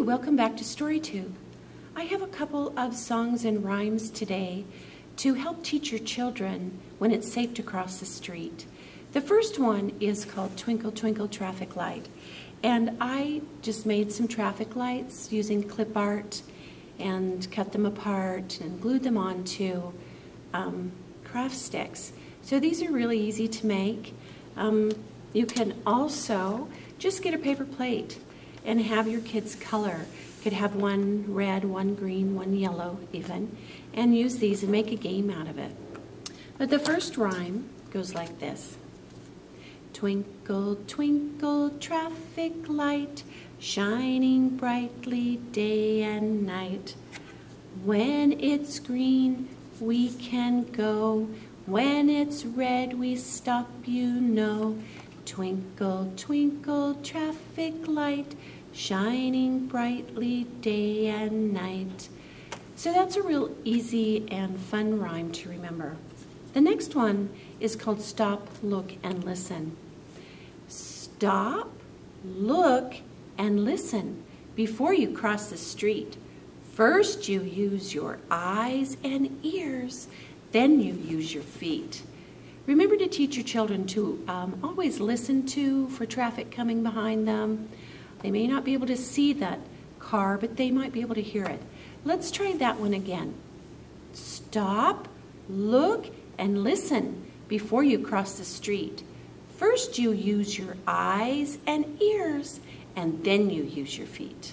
Welcome back to StoryTube. I have a couple of songs and rhymes today to help teach your children when it's safe to cross the street. The first one is called Twinkle Twinkle Traffic Light. And I just made some traffic lights using clip art and cut them apart and glued them onto um, craft sticks. So these are really easy to make. Um, you can also just get a paper plate and have your kids color. You could have one red, one green, one yellow even, and use these and make a game out of it. But the first rhyme goes like this. Twinkle, twinkle, traffic light, shining brightly day and night. When it's green, we can go. When it's red, we stop, you know. Twinkle, twinkle, traffic light, shining brightly day and night. So that's a real easy and fun rhyme to remember. The next one is called Stop, Look, and Listen. Stop, look, and listen before you cross the street. First you use your eyes and ears, then you use your feet. Remember to teach your children to um, always listen to for traffic coming behind them. They may not be able to see that car, but they might be able to hear it. Let's try that one again. Stop, look, and listen before you cross the street. First you use your eyes and ears, and then you use your feet.